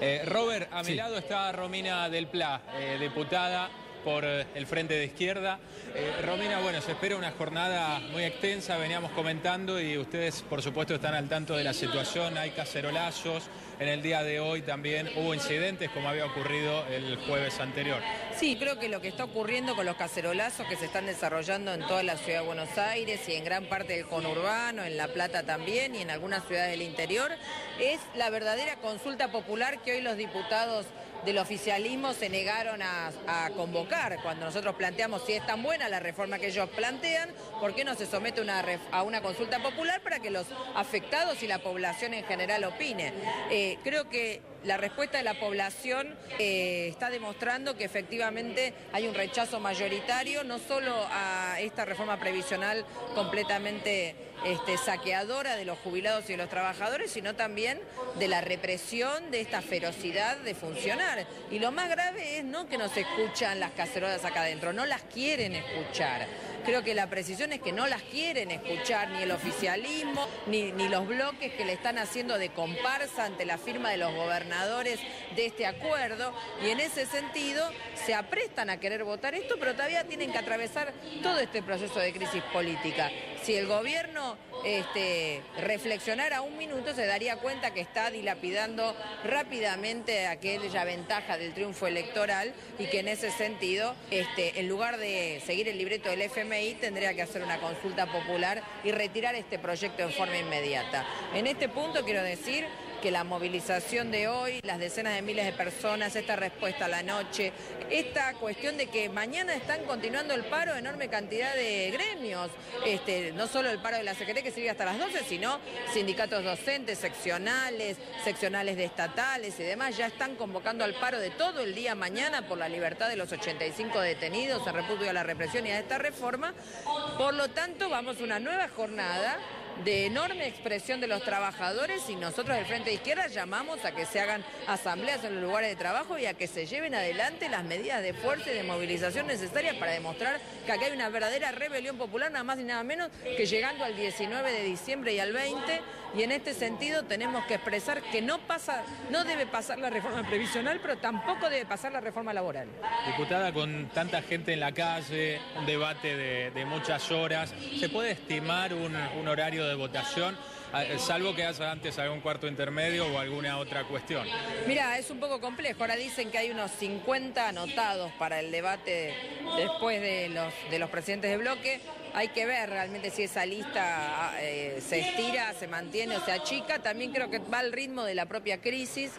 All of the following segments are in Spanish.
Eh, Robert, a mi lado está Romina Del Pla, eh, diputada por eh, el Frente de Izquierda. Romina, bueno, se espera una jornada muy extensa, veníamos comentando y ustedes por supuesto están al tanto de la situación, hay cacerolazos, en el día de hoy también hubo incidentes como había ocurrido el jueves anterior. Sí, creo que lo que está ocurriendo con los cacerolazos que se están desarrollando en toda la ciudad de Buenos Aires y en gran parte del conurbano, en La Plata también y en algunas ciudades del interior, es la verdadera consulta popular que hoy los diputados del oficialismo se negaron a, convocar. Cuando nosotros planteamos si es tan buena la reforma que ellos plantean, ¿por qué no se somete a una consulta popular para que los afectados y la población en general opine? Eh, creo que la respuesta de la población eh, está demostrando que efectivamente hay un rechazo mayoritario, no solo a esta reforma previsional completamente este, saqueadora de los jubilados y de los trabajadores, sino también de la represión de esta ferocidad de funcionar. Y lo más grave es no que no se escuchan las cacerolas acá adentro, no las quieren escuchar. Creo que la precisión es que no las quieren escuchar ni el oficialismo, ni, ni los bloques que le están haciendo de comparsa ante la firma de los gobernadores de este acuerdo. Y en ese sentido se aprestan a querer votar esto, pero todavía tienen que atravesar todo este proceso de crisis política. Si el gobierno este, reflexionara un minuto, se daría cuenta que está dilapidando rápidamente aquella ventaja del triunfo electoral y que en ese sentido, este, en lugar de seguir el libreto del FMI, tendría que hacer una consulta popular y retirar este proyecto en forma inmediata. En este punto quiero decir que la movilización de hoy, las decenas de miles de personas, esta respuesta a la noche, esta cuestión de que mañana están continuando el paro enorme cantidad de gremios, este, no solo el paro de la Secretaría que sigue hasta las 12, sino sindicatos docentes, seccionales, seccionales de estatales y demás, ya están convocando al paro de todo el día mañana por la libertad de los 85 detenidos en repudio a la represión y a esta reforma. Por lo tanto, vamos a una nueva jornada de enorme expresión de los trabajadores y nosotros del Frente de Izquierda llamamos a que se hagan asambleas en los lugares de trabajo y a que se lleven adelante las medidas de fuerza y de movilización necesarias para demostrar que aquí hay una verdadera rebelión popular, nada más y nada menos que llegando al 19 de diciembre y al 20 y en este sentido tenemos que expresar que no pasa, no debe pasar la reforma previsional, pero tampoco debe pasar la reforma laboral. Diputada, con tanta gente en la calle, un debate de, muchas horas, ¿se puede estimar un, un horario de votación? Ah, eh, salvo que haya antes algún cuarto intermedio o alguna otra cuestión. Mira, es un poco complejo. Ahora dicen que hay unos 50 anotados para el debate después de los, de los presidentes de bloque. Hay que ver realmente si esa lista ah, eh, se estira, se mantiene o se achica. También creo que va al ritmo de la propia crisis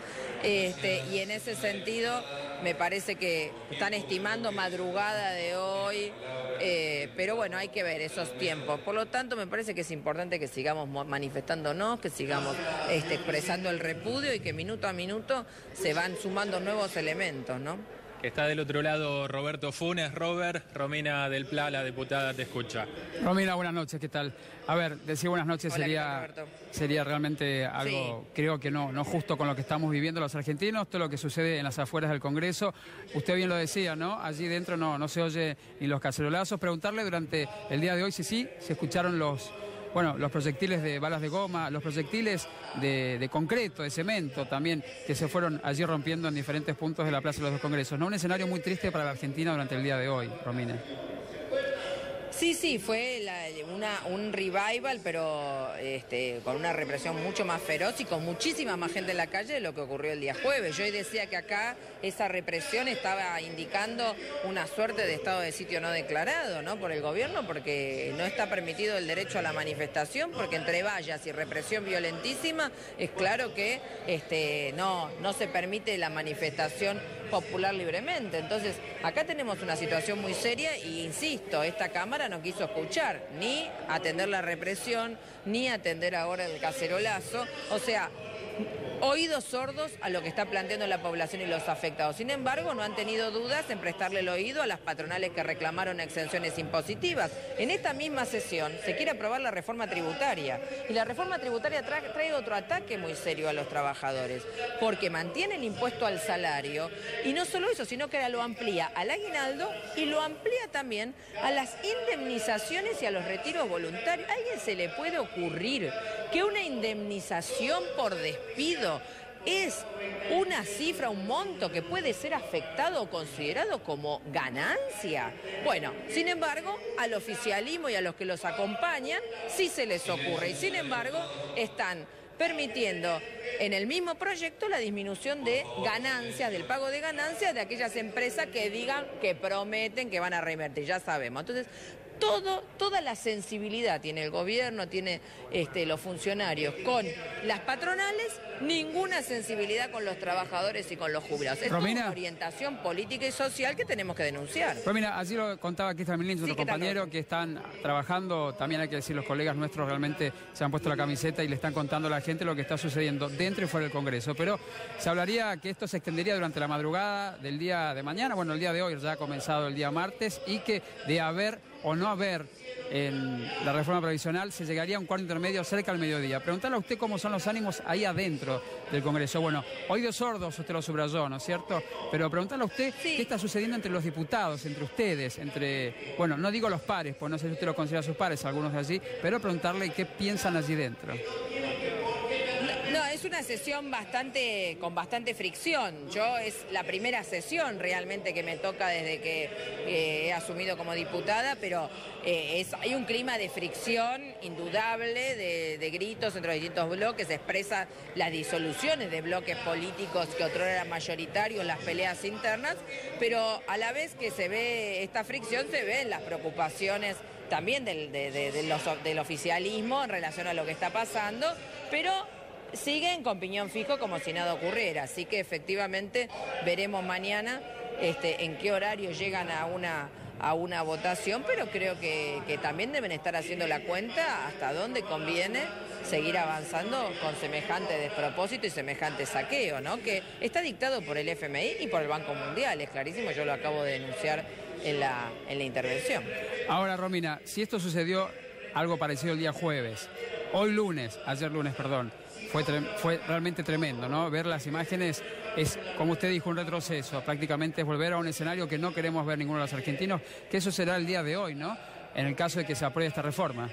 este, y en ese sentido me parece que están estimando madrugada de hoy, eh, pero bueno, hay que ver esos tiempos. Por lo tanto, me parece que es importante que sigamos manifestándonos, que sigamos este, expresando el repudio y que minuto a minuto se van sumando nuevos elementos, ¿no? Está del otro lado Roberto Funes. Robert, Romina del Pla, la diputada, te escucha. Romina, buenas noches, ¿qué tal? A ver, decir buenas noches sería, sería realmente algo, creo que no, no justo con lo que estamos viviendo los argentinos, todo lo que sucede en las afueras del Congreso. Usted bien lo decía, ¿no? Allí dentro no, no se oye ni los cacerolazos. Preguntarle durante el día de hoy si sí se escucharon los bueno, los proyectiles de balas de goma, los proyectiles de, concreto, de cemento también, que se fueron allí rompiendo en diferentes puntos de la Plaza de los dos Congresos. ¿No? Un escenario muy triste para la Argentina durante el día de hoy, Romina. Sí, sí, fue una, un revival, pero este, con una represión mucho más feroz y con muchísima más gente en la calle de lo que ocurrió el día jueves. Yo hoy decía que acá esa represión estaba indicando una suerte de estado de sitio no declarado ¿no? por el gobierno, porque no está permitido el derecho a la manifestación, porque entre vallas y represión violentísima es claro que este, no, no se permite la manifestación popular libremente. Entonces, acá tenemos una situación muy seria y insisto, esta Cámara no quiso escuchar ni atender la represión, ni atender ahora el cacerolazo. O sea, oídos sordos a lo que está planteando la población y los afectados. Sin embargo, no han tenido dudas en prestarle el oído a las patronales que reclamaron exenciones impositivas. En esta misma sesión se quiere aprobar la reforma tributaria y la reforma tributaria trae, otro ataque muy serio a los trabajadores, porque mantiene el impuesto al salario y no solo eso, sino que lo amplía al aguinaldo y lo amplía también a las indemnizaciones y a los retiros voluntarios. ¿A alguien se le puede ocurrir que una indemnización por despido es una cifra, un monto que puede ser afectado o considerado como ganancia. Bueno, sin embargo, al oficialismo y a los que los acompañan sí se les ocurre y sin embargo están permitiendo en el mismo proyecto la disminución de ganancias, del pago de ganancias de aquellas empresas que digan que prometen que van a reinvertir, ya sabemos. Entonces, todo, toda la sensibilidad tiene el gobierno, tiene este, los funcionarios con las patronales, ninguna sensibilidad con los trabajadores y con los jubilados. Es una orientación política y social que tenemos que denunciar. Romina, así lo contaba aquí también nuestro compañero, que están trabajando, también hay que decir, los colegas nuestros realmente se han puesto la camiseta y le están contando a la gente lo que está sucediendo dentro y fuera del Congreso. Pero se hablaría que esto se extendería durante la madrugada del día de mañana, bueno, el día de hoy ya ha comenzado el día martes, y que de haber o no haber en la reforma previsional, se llegaría a un cuarto intermedio cerca al mediodía. Preguntarle a usted cómo son los ánimos ahí adentro del Congreso. Bueno, oídos sordos usted lo subrayó, ¿no es cierto? Pero preguntarle a usted qué está sucediendo entre los diputados, entre ustedes, entre, bueno, no digo los pares, pues no sé si usted lo considera sus pares, algunos de allí, pero preguntarle qué piensan allí dentro es una sesión bastante con bastante fricción. Yo es la primera sesión realmente que me toca desde que he asumido como diputada, pero eh, hay un clima de fricción indudable, de, gritos entre los distintos bloques, se expresa las disoluciones de bloques políticos que otro eran mayoritarios, las peleas internas, pero a la vez que se ve esta fricción se ven las preocupaciones también del, del oficialismo en relación a lo que está pasando, pero siguen con piñón fijo como si nada ocurriera. Así que efectivamente veremos mañana este, en qué horario llegan a una, a una votación, pero creo que, también deben estar haciendo la cuenta hasta dónde conviene seguir avanzando con semejante despropósito y semejante saqueo, ¿no? Que está dictado por el FMI y por el Banco Mundial, es clarísimo, yo lo acabo de denunciar en la, en la intervención. Ahora, Romina, si esto sucedió algo parecido el día jueves, hoy lunes, ayer lunes, perdón, fue, fue realmente tremendo, ¿no? Ver las imágenes es, como usted dijo, un retroceso, prácticamente es volver a un escenario que no queremos ver ninguno de los argentinos, que eso será el día de hoy, ¿no? En el caso de que se apruebe esta reforma.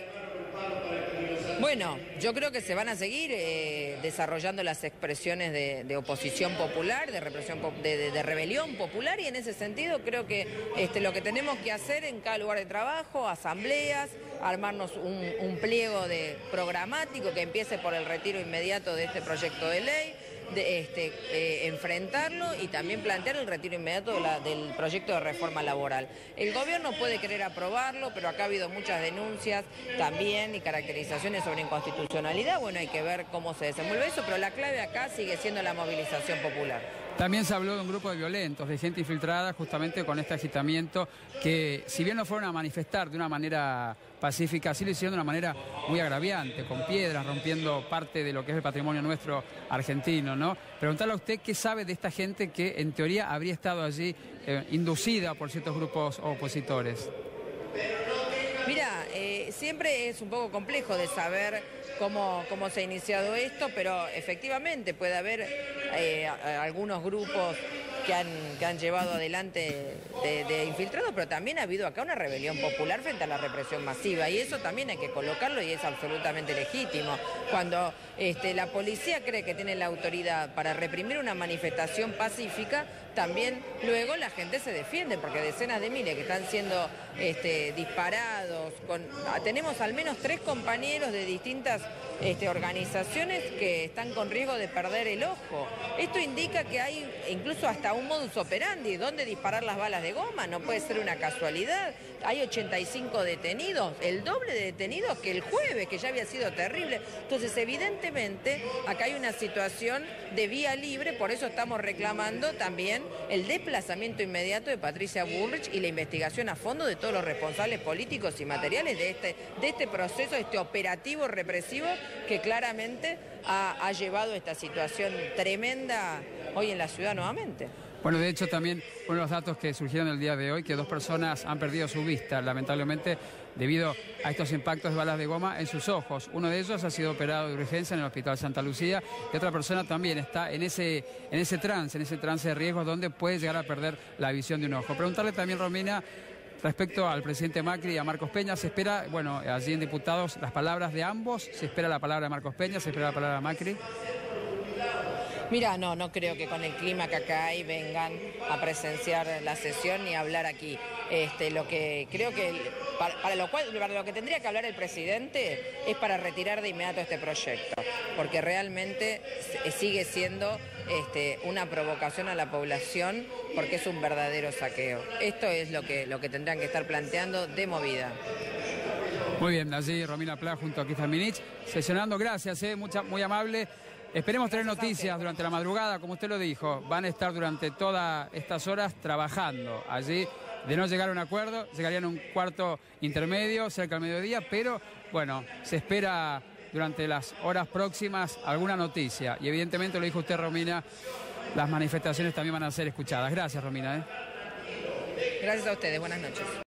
Bueno, yo creo que se van a seguir eh, desarrollando las expresiones de, oposición popular, de, represión, de, rebelión popular y en ese sentido creo que este, lo que tenemos que hacer en cada lugar de trabajo, asambleas, armarnos un, un pliego de programático que empiece por el retiro inmediato de este proyecto de ley de, este, eh, enfrentarlo y también plantear el retiro inmediato del proyecto de reforma laboral. El gobierno puede querer aprobarlo, pero acá ha habido muchas denuncias también y caracterizaciones sobre inconstitucionalidad. Bueno, hay que ver cómo se desenvuelve eso, pero la clave acá sigue siendo la movilización popular. También se habló de un grupo de violentos, de gente infiltrada justamente con este agitamiento que si bien no fueron a manifestar de una manera pacífica, sí lo hicieron de una manera muy agraviante, con piedras, rompiendo parte de lo que es el patrimonio nuestro argentino, ¿no? Preguntarle a usted qué sabe de esta gente que en teoría habría estado allí eh, inducida por ciertos grupos opositores. Mira, eh, siempre es un poco complejo de saber cómo, cómo se ha iniciado esto, pero efectivamente puede haber eh, algunos grupos que han, que han llevado adelante de, infiltrados, pero también ha habido acá una rebelión popular frente a la represión masiva y eso también hay que colocarlo y es absolutamente legítimo. Cuando este, la policía cree que tiene la autoridad para reprimir una manifestación pacífica, también luego la gente se defiende, porque decenas de miles que están siendo este, disparados, tenemos al menos tres compañeros de distintas este, organizaciones que están con riesgo de perder el ojo. Esto indica que hay incluso hasta un modus operandi, donde disparar las balas de goma, no puede ser una casualidad. Hay 85 detenidos, el doble de detenidos que el jueves, que ya había sido terrible. Entonces, evidentemente, acá hay una situación de vía libre, por eso estamos reclamando también el desplazamiento inmediato de Patricia Bullrich y la investigación a fondo de todos los responsables políticos y materiales de este, de este proceso, este operativo represivo que claramente ha, ha llevado a esta situación tremenda hoy en la ciudad nuevamente. Bueno, de hecho también uno de los datos que surgieron el día de hoy, que dos personas han perdido su vista, lamentablemente, debido a estos impactos de balas de goma en sus ojos. Uno de ellos ha sido operado de urgencia en el Hospital Santa Lucía y otra persona también está en ese, en ese trance, en ese trance de riesgo donde puede llegar a perder la visión de un ojo. Preguntarle también, Romina, respecto al presidente Macri y a Marcos Peña, se espera, bueno, allí en diputados, las palabras de ambos, se espera la palabra de Marcos Peña, se espera la palabra de Macri. Mira, no, no creo que con el clima que acá hay vengan a presenciar la sesión ni a hablar aquí. Este, lo que creo que para, lo cual, lo que tendría que hablar el presidente es para retirar de inmediato este proyecto, porque realmente sigue siendo este, una provocación a la población porque es un verdadero saqueo. Esto es lo que, lo que tendrán que estar planteando de movida. Muy bien, allí Romina Pla junto a Kifan Minich, sesionando, gracias, eh, muy amable. Esperemos tener noticias durante la madrugada, como usted lo dijo. Van a estar durante todas estas horas trabajando allí. De no llegar a un acuerdo, llegarían a un cuarto intermedio cerca del mediodía, pero bueno, se espera durante las horas próximas alguna noticia. Y evidentemente, lo dijo usted, Romina, las manifestaciones también van a ser escuchadas. Gracias, Romina. ¿eh? Gracias a ustedes, buenas noches.